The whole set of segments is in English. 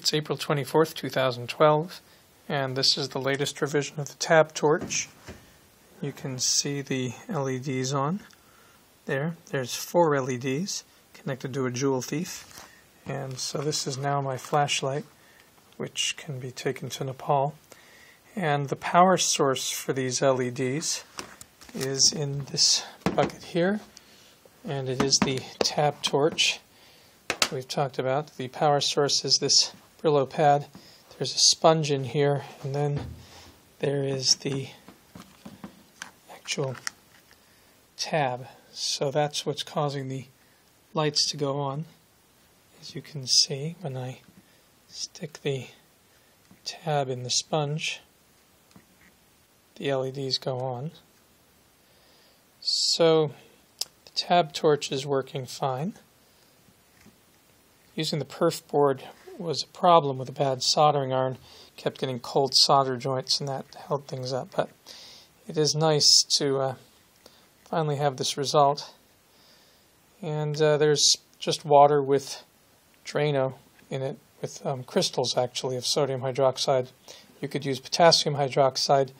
It's April 24th, 2012, and this is the latest revision of the tab torch. You can see the LEDs on there. There's four LEDs connected to a joule thief, and so this is now my flashlight, which can be taken to Nepal. And the power source for these LEDs is in this bucket here, and it is the tab torch we've talked about. The power source is this Brillo pad. There's a sponge in here, and then there is the actual tab. So that's what's causing the lights to go on. As you can see, when I stick the tab in the sponge, the LEDs go on. So the tab torch is working fine. Using the perf board was a problem with a bad soldering iron. Kept getting cold solder joints and that held things up. But it is nice to uh, finally have this result. And uh, there's just water with Drano in it, with um, crystals actually of sodium hydroxide. You could use potassium hydroxide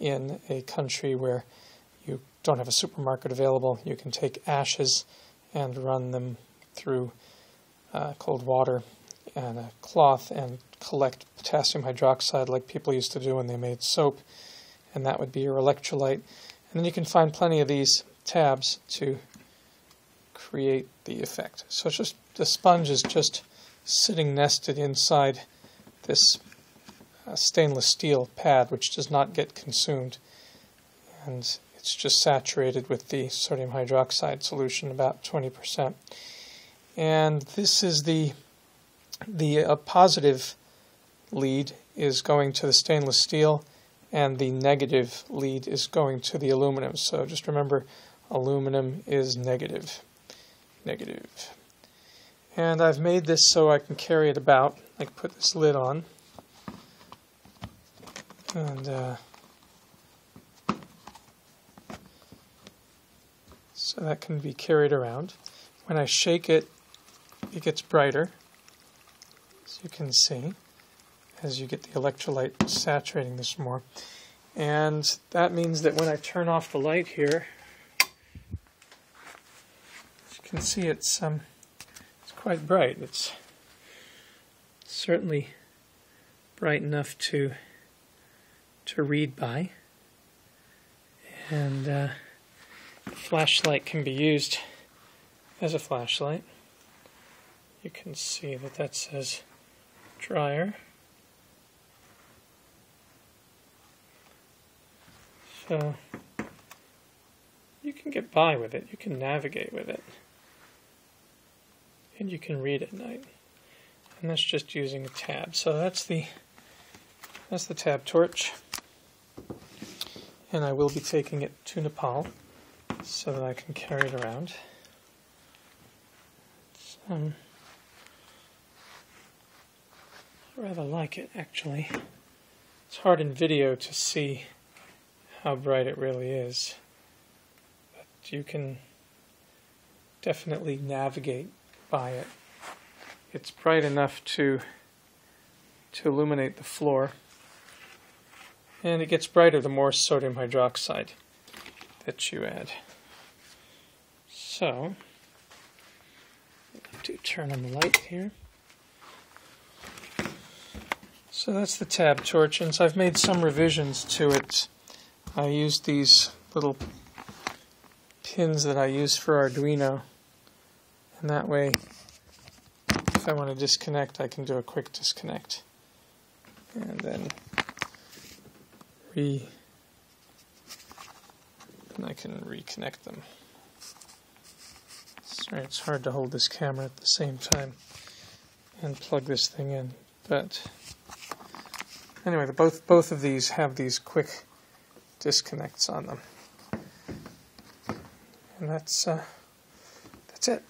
in a country where you don't have a supermarket available. You can take ashes and run them through uh, cold water and a cloth and collect potassium hydroxide like people used to do when they made soap, and that would be your electrolyte. And then you can find plenty of these tabs to create the effect. So it's just the sponge is just sitting nested inside this uh, stainless steel pad, which does not get consumed, and it's just saturated with the sodium hydroxide solution, about 20% and this is the the uh, positive lead is going to the stainless steel and the negative lead is going to the aluminum. So just remember aluminum is negative. Negative. And I've made this so I can carry it about. I can put this lid on. And uh, so that can be carried around. When I shake it, it gets brighter, you can see, as you get the electrolyte saturating this more. And that means that when I turn off the light here, as you can see, it's um, it's quite bright. It's certainly bright enough to to read by, and uh, flashlight can be used as a flashlight you can see that that says dryer. So you can get by with it, you can navigate with it, and you can read at night. And that's just using a tab. So that's the that's the tab torch. And I will be taking it to Nepal so that I can carry it around. Um, I rather like it actually. It's hard in video to see how bright it really is, but you can definitely navigate by it. It's bright enough to to illuminate the floor, and it gets brighter the more sodium hydroxide that you add. So, to turn on the light here. So that's the tab torch, and so I've made some revisions to it. I used these little pins that I use for Arduino, and that way, if I want to disconnect, I can do a quick disconnect, and then re, and I can reconnect them. Sorry, it's hard to hold this camera at the same time and plug this thing in, but Anyway, the, both both of these have these quick disconnects on them, and that's uh, that's it.